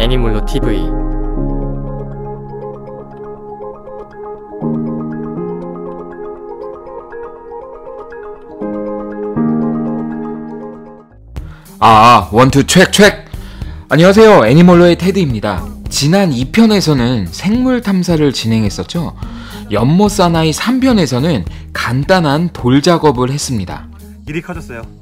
애니몰로 TV 아, 원투 촵촵! 안녕하세요. 애니멀로의 테드입니다. 지난 2편에서는 생물 탐사를 진행했었죠. 연못 사나이 3편에서는 간단한 돌 작업을 했습니다. 일이 커졌어요.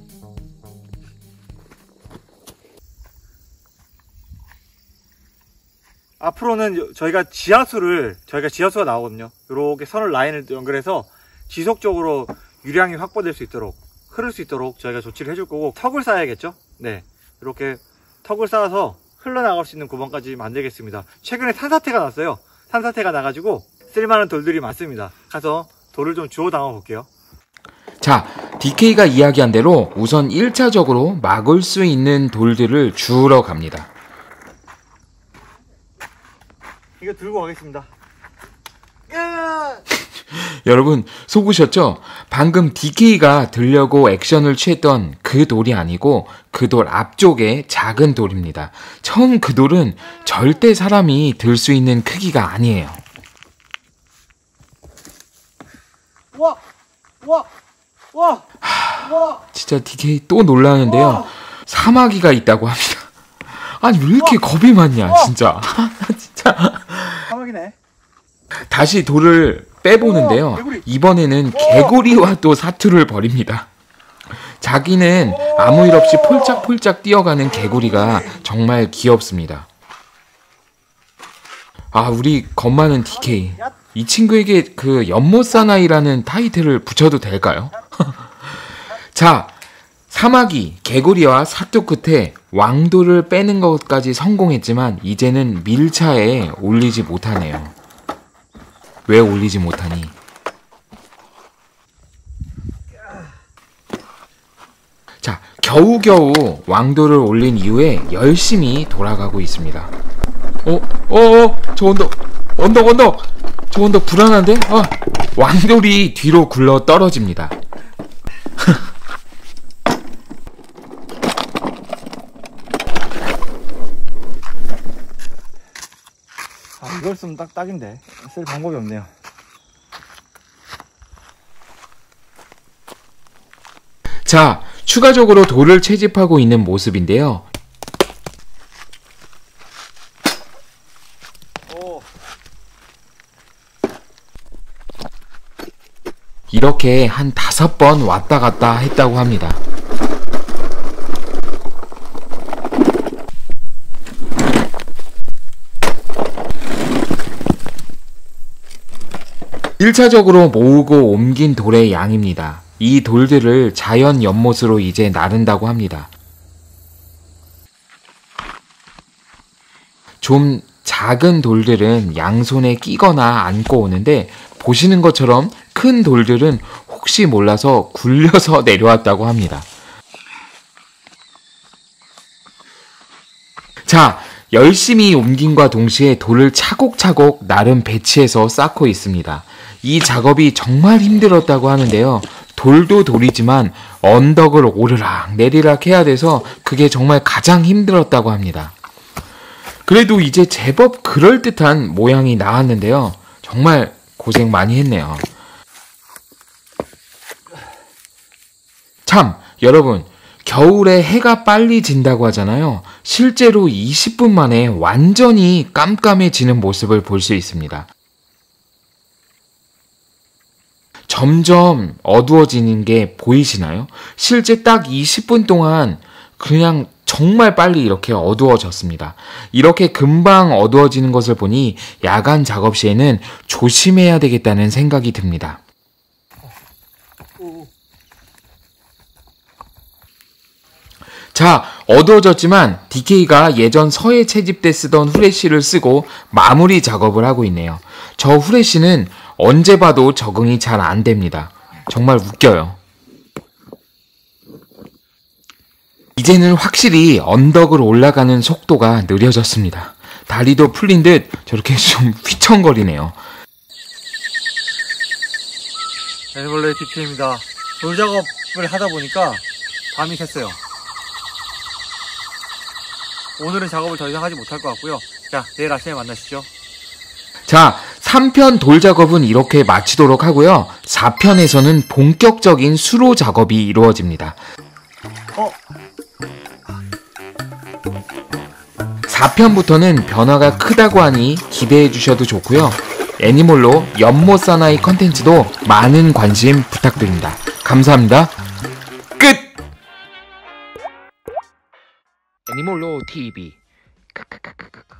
앞으로는 요- 저희가 지하수를 저희가 지하수가 나오거든요. 이렇게 선을 라인을 연결해서 지속적으로 유량이 확보될 수 있도록 흐를 수 있도록 저희가 조치를 해줄 거고 턱을 쌓아야겠죠. 네, 이렇게 턱을 쌓아서 흘러나갈 수 있는 구멍까지 만들겠습니다. 최근에 산사태가 났어요. 산사태가 나가지고 쓸만한 돌들이 많습니다. 가서 돌을 좀 주워 담아 볼게요. 자, DK가 이야기한 대로 우선 1차적으로 막을 수 있는 돌들을 주우러 갑니다. 이거 들고 가겠습니다. 여러분, 속으셨죠? 방금 DK가 들려고 액션을 취했던 그 돌이 아니고 그 돌 앞쪽에 작은 돌입니다. 처음 그 돌은 절대 사람이 들 수 있는 크기가 아니에요. 와! 와! 와! 와! 진짜 DK 또 놀라는데요. 사마귀가 있다고 합니다. 아니, 왜 이렇게 겁이 많냐, 진짜. 진짜. 사막이네. 다시 돌을 빼보는데요. 우와, 개구리. 이번에는 개구리와 또 사투를 벌입니다. 자기는 아무 일 없이 폴짝폴짝 뛰어가는 개구리가 정말 귀엽습니다. 아, 우리 겁 많은 DK. 이 친구에게 그 연못 사나이라는 타이틀을 붙여도 될까요? 자, 사마귀, 개구리와 사투 끝에 왕도를 빼는 것까지 성공했지만 이제는 밀차에 올리지 못하네요. 왜 올리지 못하니? 자, 겨우겨우 왕도를 올린 이후에 열심히 돌아가고 있습니다. 어, 어, 어, 저 언덕, 언덕, 언덕, 저 언덕 불안한데? 아, 왕돌이 뒤로 굴러 떨어집니다. 이걸 쓰면 딱, 딱인데. 쓸 방법이 없네요. 자, 추가적으로 돌을 채집하고 있는 모습인데요. 오. 이렇게 한 다섯 번 왔다 갔다 했다고 합니다. 일차적으로 모으고 옮긴 돌의 양입니다. 이 돌들을 자연 연못으로 이제 나른다고 합니다. 좀 작은 돌들은 양손에 끼거나 안고 오는데 보시는 것처럼 큰 돌들은 혹시 몰라서 굴려서 내려왔다고 합니다. 자, 열심히 옮김과 동시에 돌을 차곡차곡 나름 배치해서 쌓고 있습니다. 이 작업이 정말 힘들었다고 하는데요. 돌도 돌이지만 언덕을 오르락 내리락 해야 돼서 그게 정말 가장 힘들었다고 합니다. 그래도 이제 제법 그럴듯한 모양이 나왔는데요. 정말 고생 많이 했네요. 참, 여러분, 겨울에 해가 빨리 진다고 하잖아요. 실제로 20분 만에 완전히 깜깜해지는 모습을 볼 수 있습니다. 점점 어두워지는 게 보이시나요? 실제 딱 20분 동안 그냥 정말 빨리 이렇게 어두워졌습니다. 이렇게 금방 어두워지는 것을 보니 야간 작업 시에는 조심해야 되겠다는 생각이 듭니다. 자, 어두워졌지만 DK가 예전 서해 채집 때 쓰던 후레쉬를 쓰고 마무리 작업을 하고 있네요. 저 후레쉬는 언제 봐도 적응이 잘 안 됩니다. 정말 웃겨요. 이제는 확실히 언덕을 올라가는 속도가 느려졌습니다. 다리도 풀린 듯 저렇게 좀 휘청거리네요. 애니멀레이 DP입니다. 돌 작업을 하다 보니까 밤이 샜어요. 오늘은 작업을 더 이상 하지 못할 것 같고요. 자, 내일 아침에 만나시죠. 자, 3편 돌 작업은 이렇게 마치도록 하고요. 4편에서는 본격적인 수로 작업이 이루어집니다. 어? 4편부터는 변화가 크다고 하니 기대해 주셔도 좋고요. 애니몰로 연못 사나이 컨텐츠도 많은 관심 부탁드립니다. 감사합니다. 애니몰로 TV. 크크크크크.